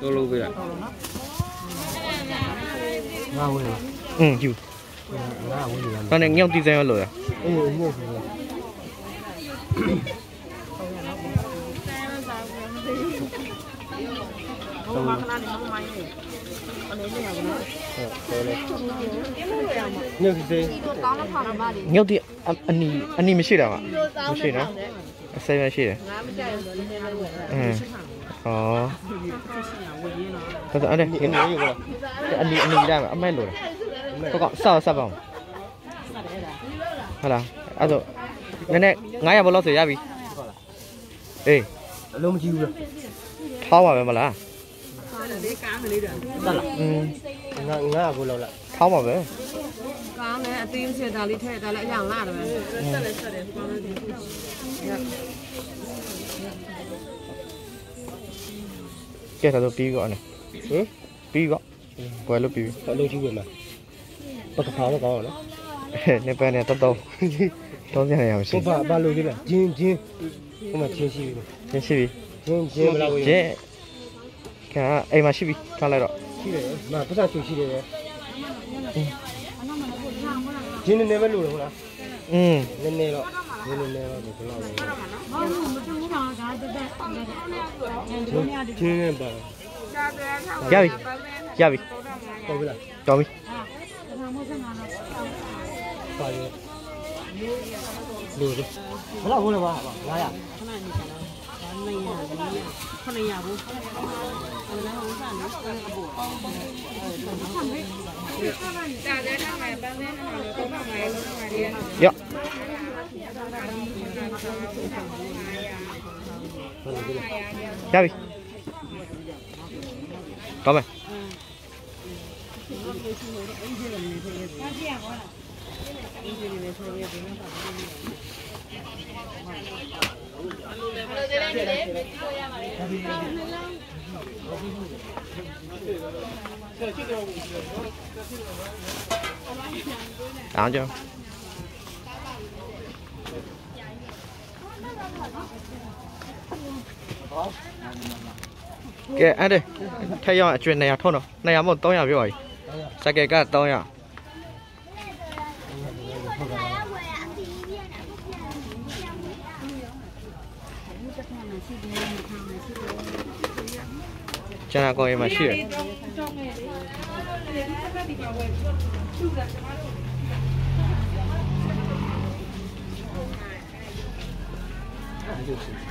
တိုးလို့ပြရငါဝင်လားอืมယူငါဝင်ရဒါနဲ့ညောင်တီစမ်းရလို့ရအေးညို့ဆိုတော့ဘုံမခဏနေမမိုင်းနေအနေနဲ့ရပါတော့ဟုတ်တယ်ညို့စေးကောင်းတော့ခါတော့မလေးညောင်တီအနီအနီမရှိတာမမရှိနော်အစမ်းရှိတယ်ငါမကြိုက်ဘူးလည်းနည်းနည်းဝယ်အင်းဩဝယ်ရင်းတော့ 哦。他说：“哎，你你有过了，你你你来嘛，俺买路了。不讲少少吧。好了，阿叔，奶奶，俺也不老水呀比。哎，လုံးမကြည့်ဘူးလားထားပါမယ်မလားဟုတ်လားငါငါကိုလောက်လားထားပါမယ်ကားမယ်အသေးချင်ဒါလေးထည့်ဒါလည်းအရာငါတယ်ပဲဆက်တယ်ဆက်တယ် ကောင်းတယ်ကဲဒါဆိုပြီးကောအဲ့ဟင်ပြီးကောဘယ်လိုပြီးအလုံးကြည့်ဝင်မှာပကဖောင်းတော့ကောင်းနော်နေပန်းနဲ့တော့တော့တော့ပြန်ရအောင်ရှိဟိုဘာဘာလို့ကြည့်လဲဂျင်းဂျင်းဟိုမှာချင်းရှိပြီရှင်းရှိပြီဂျင်းဂျင်းမလားဝင်ကျဲကဲအိမ်မှာရှိပြီထားလိုက်တော့ရှိတယ်ငါပတ်သက်ချူရှိတယ်ဂျင်းနေနေပဲလို့ဟုတ်လားอืมနည်းနည်းတော့ နည်းနည်းတော့ဘယ်လောက်လဲဂျင်းနေပါရပြီရပြီ ဟုတ်ပြီလားတော်ပြီ ပါရလို့ဘယ်လော က်ဝင်လဲပါ900ခဏနေကြတော့ဒါနေရခဏရဘူးအဲ့ဒါဟိုစားနော်အပေါ်ဒါလည်းထားမယ်ပန်းနေတယ်တော့မှမရဘူးခါရီးရရပြီတော်မယ်အောင်ကြောကဲအဲ့ဒါထက်ရောက်အကျွတ်200ထုံးတော့200မဟုတ်300ပြောပါပြီစက်ကက300ကျန်တာကောင်းရင်မှရှိတယ် decision.